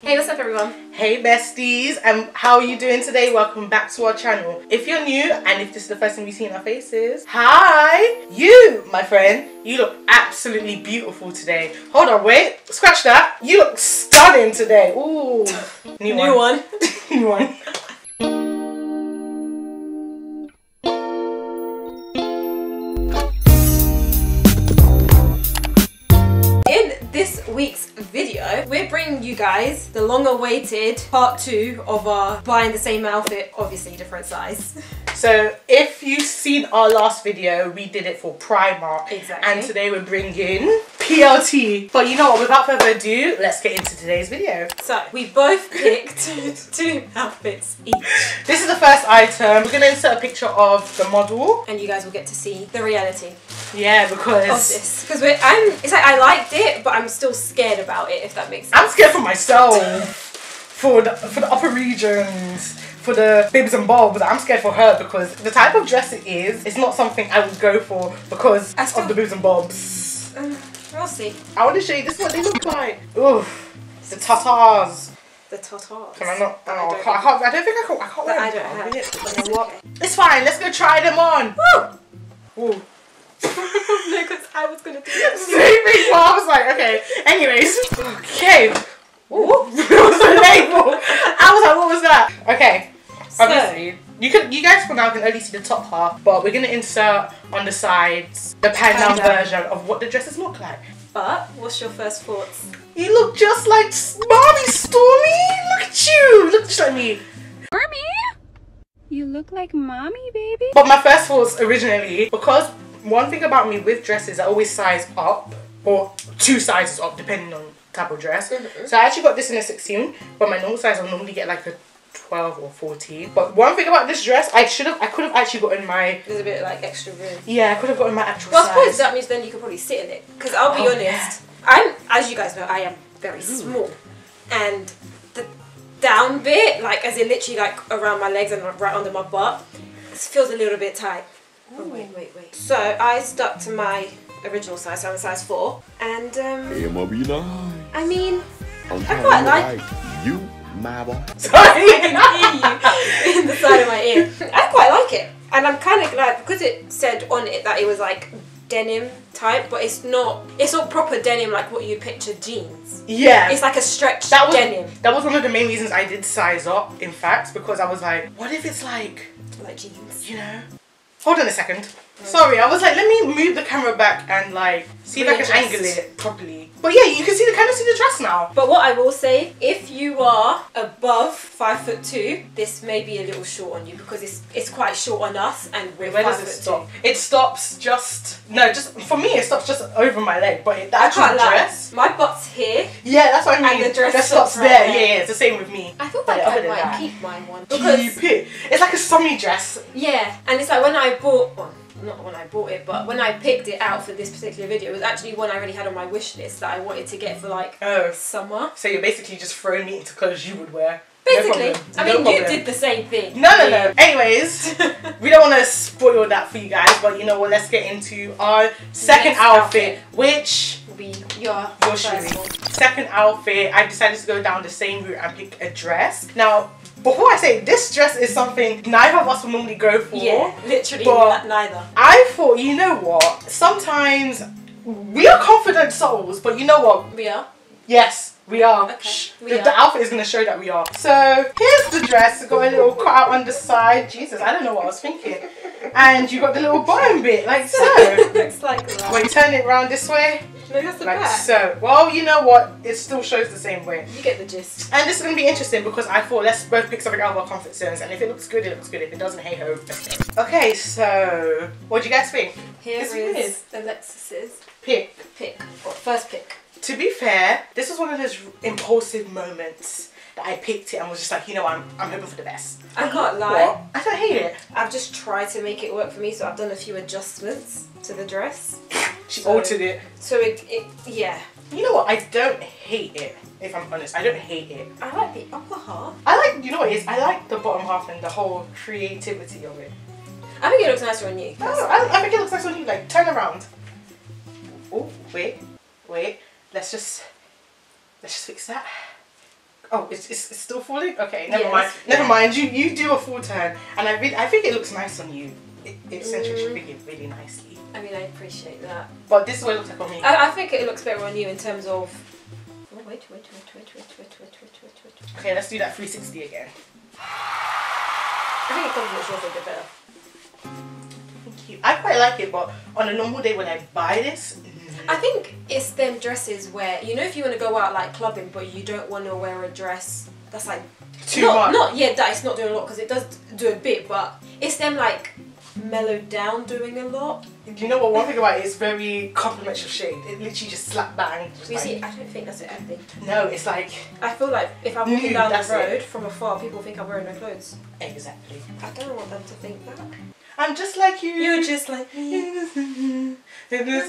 Hey, what's up everyone? Hey besties, and how are you doing today? Welcome back to our channel. If you're new and if this is the first time you've seen our faces, hi! You, my friend, you look absolutely beautiful today. Hold on, wait, scratch that. You look stunning today. Ooh, new, New one. new one. Week's video, we're bringing you guys the long-awaited part two of our buying the same outfit, obviously different size. So if you've seen our last video, we did it for Primark. Exactly. And today we're bringing PLT. But you know what, without further ado, let's get into today's video. So we both picked two outfits each, This is the first item. We're gonna insert a picture of the model. and you guys will get to see the reality Yeah, because. Because we're, I'm, it's like I liked it, but I'm still scared about it. If that makes sense. I'm scared for myself. For the for the upper regions, for the bibs and bobs, I'm scared for her because the type of dress it is, it's not something I would go for because I still- of the bibs and bobs. Uh, we'll see. I want to show you this is what they look like. Oof, the tatars. The tartars. Can I not? That Oh, I, don't can't, I, can't, I don't think I can. I can't That wear I don't have. really? But You it's okay. It's fine. Let's go try them on. Woo. Ooh. No, because I was gonna do that. Same. Well, I was like, okay. Anyways, okay. Ooh, it was a label. I was like, what was that? Okay. So- Obviously, you can, you guys for now can only see the top half, but we're gonna insert on the sides the pan down Pan down. version of what the dresses look like. But what's your first thoughts? You look just like Mommy Stormy. Look at you. Look just like me. Mommy? You look like mommy, baby. But my first thoughts originally, because one thing about me with dresses, I always size up, or two sizes up, depending on type of dress. Mm-hmm. So I actually got this in a 16, but my normal size I normally get like a 12 or 14. But one thing about this dress, I should have, I could have actually gotten my, There's a bit like extra room. yeah, I could have gotten my actual size. Well, I suppose size. that means then you could probably sit in it. Because I'll be Oh, honest, I'm, as you guys know, I am very small. And the down bit, like as in literally like around my legs and right under my butt, it feels a little bit tight. Oh, wait, wait, wait. So I stuck to my original size, so I'm a size 4. And, um, M-O-B-9. I mean, I'm I quite like- you, my boy. Sorry. I can hear you in the side of my ear. I quite like it. And I'm kind of glad because it said on it that it was like denim type, but it's not, it's not proper denim like what you picture jeans. yeah. It's like a stretch that was, denim, that was one of the main reasons I did size up, in fact, because I was like, what if it's like, like jeans. you know. Hold on a second. Sorry, I was like, let me move the camera back and like see if I can angle it properly. But yeah, you can see the kind of see the dress now. But what I will say, if you are above five foot two, this may be a little short on you because it's it's quite short on us and we're Where five does it foot stop? two. It stops just no, just for me it stops just over my leg, but it, the I actual can't lie. dress. My butt's here. Yeah, that's what I mean. And mean. the dress that stops stops right there. there. Yeah, yeah, it's the same with me. I feel like I than might that, keep mine one because Keep it. It's like a summy dress. Yeah, and it's like when I bought, well, not when I bought it, but when I picked it out for this particular video, it was actually one I already had on my wish list that I wanted to get for like Oh, summer. so you're basically just throwing me into clothes you would wear. No Basically, problem. I No mean, you did the same thing. No, no, no. Anyways, we don't want to spoil that for you guys, but you know what? Let's get into our second Next outfit, which Will be your your. Second outfit, I decided to go down the same route and pick a dress. Now, before I say this dress is something neither of us will normally go for. Yeah, literally neither. I thought, you know what? Sometimes we are confident souls, but you know what? We are. Yes, we are. Okay, we the, are. the outfit is going to show that we are. So here's the dress. It's got a little cut out on the side. Jesus, I don't know what I was thinking. And you got the little bottom bit, like so. Looks like that. Wait, turn it round this way, no, that's the like so. Well, you know what? It still shows the same way. You get the gist. And this is going to be interesting because I thought let's both pick something out of our comfort zones. And if it looks good, it looks good. If it doesn't, hey ho. Okay, so what do you guys think? Here It's is Alexis's Pick. pick. First pick. To be fair, this was one of those impulsive moments that I picked it and was just like, you know, I'm I'm hoping for the best. I can't lie. What? I don't hate it. I've just tried to make it work for me, so I've done a few adjustments to the dress. She So- altered it. So it, it yeah. You know what? I don't hate it. If I'm honest, I don't hate it. I like the upper half. I like, you know what it is? I like the bottom half and the whole creativity of it. I think it looks nicer on you. I, I, I think it looks nice on you. Like, turn around. Oh, wait, wait. Let's just, let's just fix that. Oh, it's, it's, it's still falling. Okay, never Yes. mind. Never mind. You you do a full turn, and I really, I think it looks nice on you. It, it accentuates your Mm. figure really nicely. I mean, I appreciate that. But this is what it looks like on me. I, I think it looks better on you in terms of. Oh, wait, wait, wait, wait, wait, wait, wait, wait, wait, wait, wait. Okay, let's do that 360 again. I think it complements your figure better. Thank you. I quite like it, but on a normal day when I buy this, I think it's them dresses where you know if you want to go out like clubbing, but you don't want to wear a dress that's like too not, much. Not yeah, that it's not doing a lot because it does do a bit, but it's them like mellowed down doing a lot. You know what? One thing about it is very compliments your shade. It literally just slap bang. Just You like- see, I don't think that's it. Actually, no, it's like I feel like if I'm walking down the road it. from afar, people think I'm wearing no clothes. exactly. I don't want them to think that. I'm just like you. You're just like me. I'm just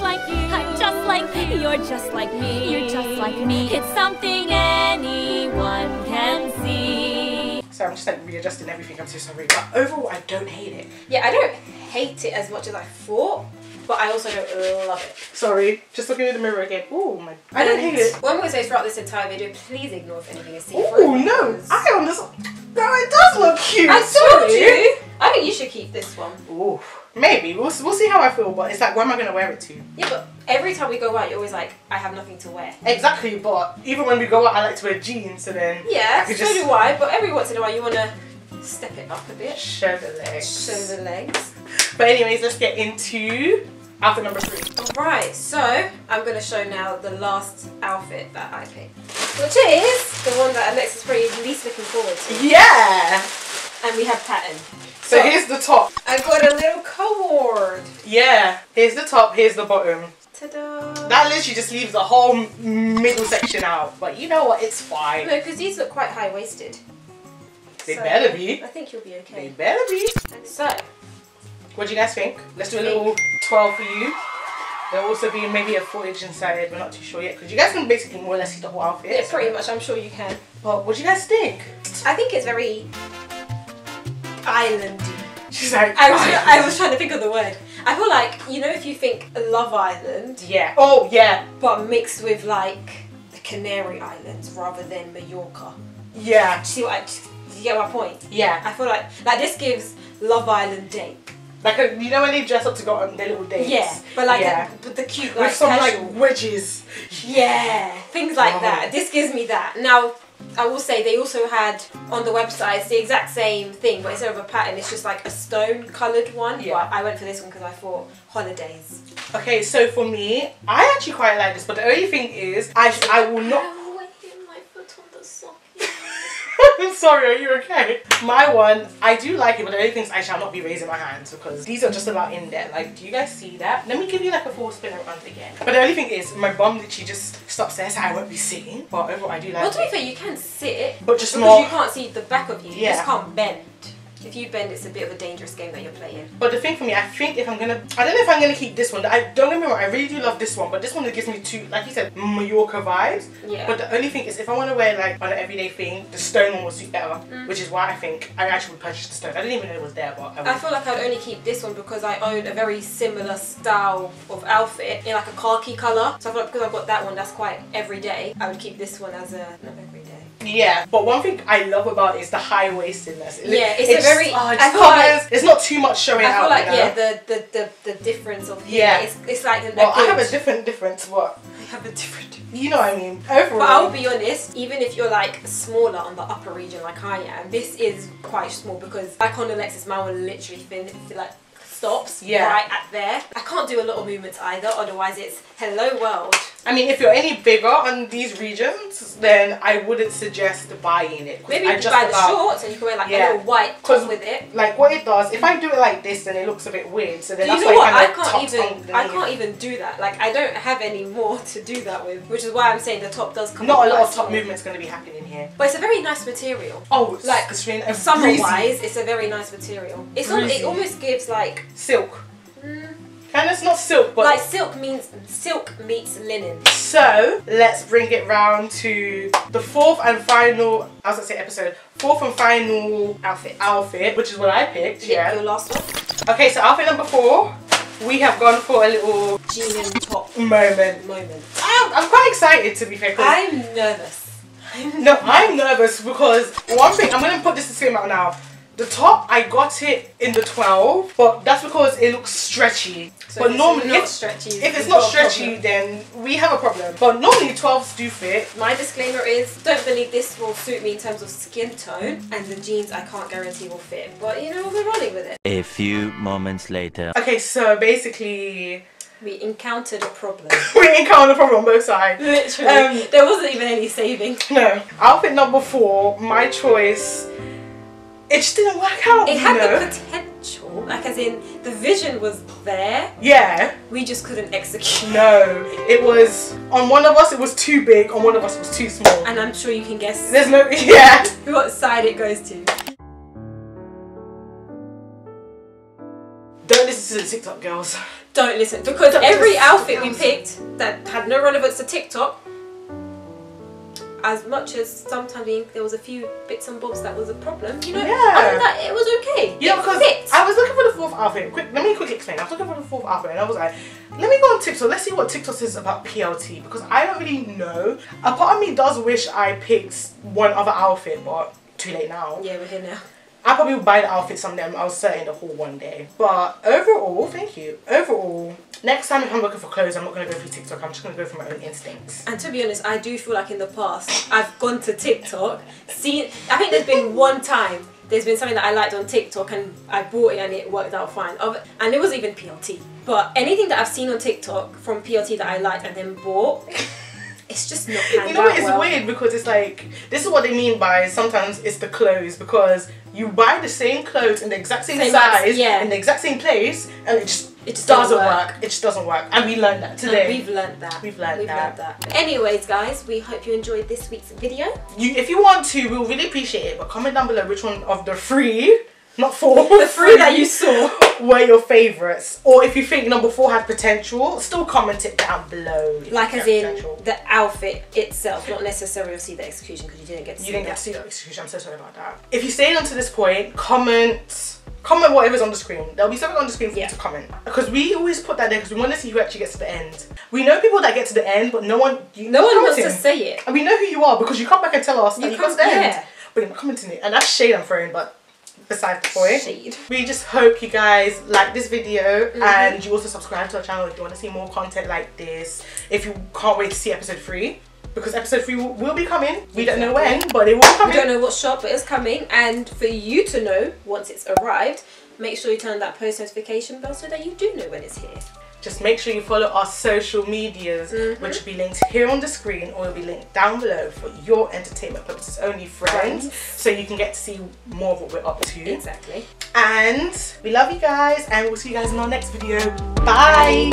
like you. I'm just like you. You're just like me. You're just like me. It's something anyone can see. So I'm just like readjusting everything. I'm so sorry, but overall I don't hate it. Yeah, I don't hate it as much as I thought, but I also don't love it. Sorry, just looking in the mirror again. Oh my! God. I don't hate it. What I'm going to say throughout this entire video, please ignore if anything is seen. Oh no! I understand. No, it does look cute. I told sorry. you. Think you should keep this one. Ooh, maybe we'll we'll see how I feel, but it's like where am I gonna wear it to? Yeah, but every time we go out, you're always like, I have nothing to wear. Exactly, but even when we go out, I like to wear jeans, so then Yeah, so just do I. But every once in a while, you want to step it up a bit, show the legs. show the legs. But anyways, let's get into outfit number three. Alright, so I'm going to show now the last outfit that I picked, which is the one that Alexa's probably least looking forward to. Yeah. And we have pattern. So here's the top. I got a little co-ord. Yeah. Here's the top. Here's the bottom. Ta-da! That literally just leaves the whole middle section out. But you know what? It's fine. No, because these look quite high waisted. They better be. I think you'll be okay. They better be. So, What do you guys think? Let's do a little 12 for you. There'll also be maybe a footage inside. We're not too sure yet because you guys can basically more or less see the whole outfit. yeah, pretty much. I'm sure you can. But what do you guys think? I think it's very islandy. She's like, I was, I was trying to think of the word. I feel like you know if you think Love Island, yeah. Oh yeah. but mixed with like the Canary Islands rather than Mallorca. Yeah. See what I? You get my point? Yeah. I feel like like this gives Love Island date. Like a, you know when they dress up to go on their little dates. Yeah, but like yeah. The, but the cute like with some casual. like wedges. Yeah, things like Oh. that. This gives me that. Now, I will say they also had on the website it's the exact same thing, but instead of a pattern, it's just like a stone coloured one. Yeah. But I went for this one because I thought holidays. Okay, so for me, I actually quite like this, but the only thing is, I I will not. my foot on the sock. I'm sorry, are you okay? My one, I do like it, but the only thing is I shall not be raising my hands because these are just about in there. Like, do you guys see that? Let me give you like a full spin around again. But the only thing is, my bum literally just stops there, so I won't be sitting. But overall, I do like Well, to be it. fair, you can sit, But just because not- you can't see the back of you. You just can't bend. If you bend, it's a bit of a dangerous game that you're playing. But the thing for me, I think if I'm gonna, I don't know if I'm gonna keep this one. I don't get me wrong, I really do love this one, but this one gives me two, like you said, Mallorca vibes. Yeah. But the only thing is, if I want to wear like on an everyday thing, the stone one will suit better, mm. which is why I think I actually purchased the stone. I didn't even know it was there, but I, I feel like I'd only keep this one because I own a very similar style of outfit in like a khaki colour. So I feel like because I've got that one that's quite everyday, I would keep this one as a not everyday. Yeah. But one thing I love about it is the high waistedness. It, Yeah, it's a very- Oh, I feel like- it's not too much showing I out. feel like you know? yeah, the, the the the difference of here, Yeah. it's, it's like a, Well, I have a different difference, What? I have a different. you know what I mean. Overall, But I'll be honest, even if you're like smaller on the upper region like I am, this is quite small because like on Alexis, mine one literally fin- like stops Yeah. right at there. I can't do a lot of movements either, otherwise it's hello world. I mean, if you're any bigger on these regions, then I wouldn't suggest buying it. Maybe I you could buy the shorts and you can wear like Yeah. a little white top with it. Like what it does, if I do it like this, then it looks a bit weird. So then Do you know why what? I can't even. I can't even do that. Like I don't have any more to do that with, which is why I'm saying the top does come. Not a lot of top movement's going to be happening here. But it's a very nice material. Oh, it's Like, summer wise, it's a very nice material. It's Breezy. it almost gives like silk. mm, And it's not silk, but like silk means silk meets linen. so let's bring it round to the fourth and final. I was gonna say episode. Fourth and final Outfit. outfit, which is what I picked. Pick Yeah. Your last one. Okay, so outfit number four, we have gone for a little Jean top moment. moment. I'm I'm quite excited to be fair. I'm nervous. no, I'm nervous because one thing I'm gonna put this disclaimer out now. The top I got it in the 12, but that's because it looks stretchy. So but if normally, not if, stretchy, if it's not stretchy, problem. then we have a problem. But normally 12s do fit. My disclaimer is don't believe this will suit me in terms of skin tone, and the jeans I can't guarantee will fit. But you know, we're rolling with it. A few moments later. Okay, so basically, We encountered a problem. we encountered a problem on both sides. Literally, Um, there wasn't even any saving. No, outfit number four, my choice. It just didn't work out. It had know? the potential, like as in the vision was there. Yeah. We just couldn't execute. No, it was on one of us. It was too big. On one of us, it was too small. And I'm sure you can guess There's no. Yeah. what side it goes to. Don't listen to the TikTok girls. Don't listen because Don't every outfit we picked that had no relevance to TikTok. As much as sometimes there was a few bits and bobs that was a problem, you know, Yeah. other than that it was okay. Yeah, it because fit. I was looking for the fourth outfit. Quick, let me quickly explain. I was looking for the fourth outfit, and I was like, let me go on TikTok. Let's see what TikTok says about PLT because I don't really know. A part of me does wish I picked one other outfit, but too late now. yeah, we're here now. I probably would buy the outfits from them. I was certain the haul one day. But overall, thank you. Overall, next time if I'm looking for clothes, I'm not gonna go through TikTok. I'm just gonna go for my own instincts. And to be honest, I do feel like in the past I've gone to TikTok, seen. I think there's been one time there's been something that I liked on TikTok and I bought it and it worked out fine. And it wasn't even PLT. But anything that I've seen on TikTok from PLT that I liked and then bought, it's just not You know what? It's well. weird because it's like this is what they mean by sometimes it's the clothes because you buy the same clothes in the exact same, Same size size, yeah. in the exact same place and it just It just doesn't doesn't work. work. It just doesn't work. And we learned that And today. we've learned that. We've learned we've that. learned that. Anyways, guys, we hope you enjoyed this week's video. You, if you want to, we'll really appreciate it. But comment down below which one of the three, not four, The three that you saw. were your favourites. Or if you think number four had potential, still comment it down below. Like it as in potential. the outfit itself, not necessarily see the execution because you didn't get to see You didn't that. get to see that execution. I'm so sorry about that. If you stayed on to this point, comment. Comment whatever's on the screen. There'll be something on the screen for Yeah. you to comment. Because we always put that there because we want to see who actually gets to the end. We know people that get to the end, but no one. You, No one wants to commenting. say it. And we know who you are because you come back and tell us You that you come- got to the end. But you're not commenting it. And that's shade I'm throwing, but besides the point. Shade. We just hope you guys like this video Mm-hmm. and you also subscribe to our channel if you want to see more content like this. If you can't wait to see episode three. Because episode three will, will be coming. We don't know when, but it will be We don't know what shop but it is coming, and for you to know once it's arrived, make sure you turn that post notification bell so that you do know when it's here. Just make sure you follow our social medias, Mm-hmm. which will be linked here on the screen or will be linked down below for your entertainment purposes only, friends. Friends. So you can get to see more of what we're up to. Exactly. And we love you guys, and we'll see you guys in our next video. Bye.